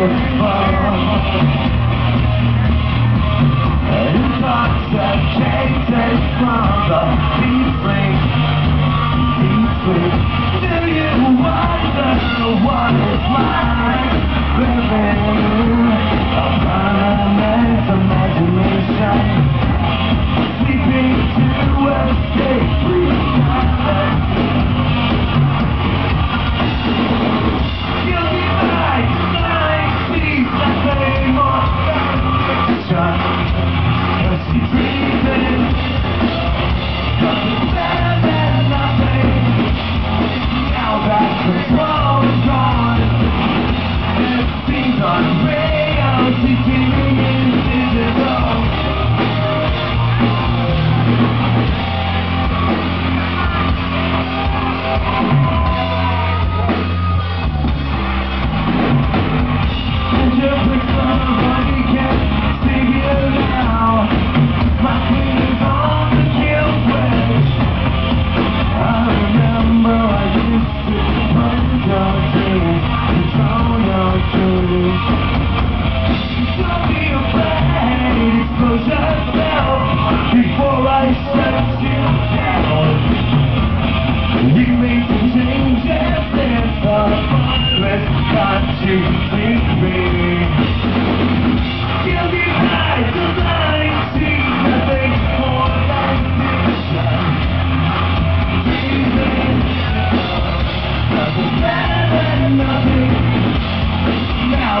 Thank you.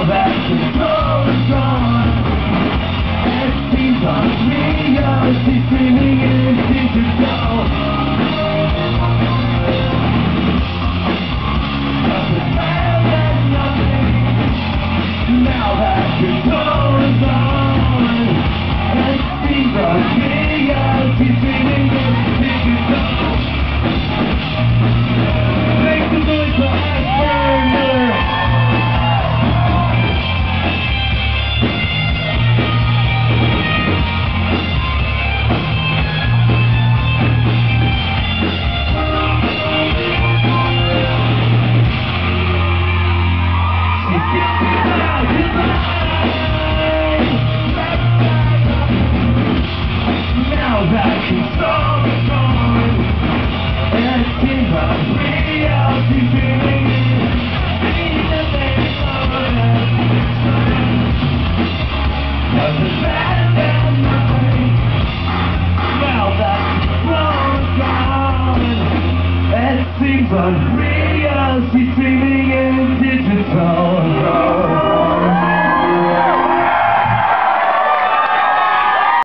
salvation. the strong. Unreal. She's dreaming in digital.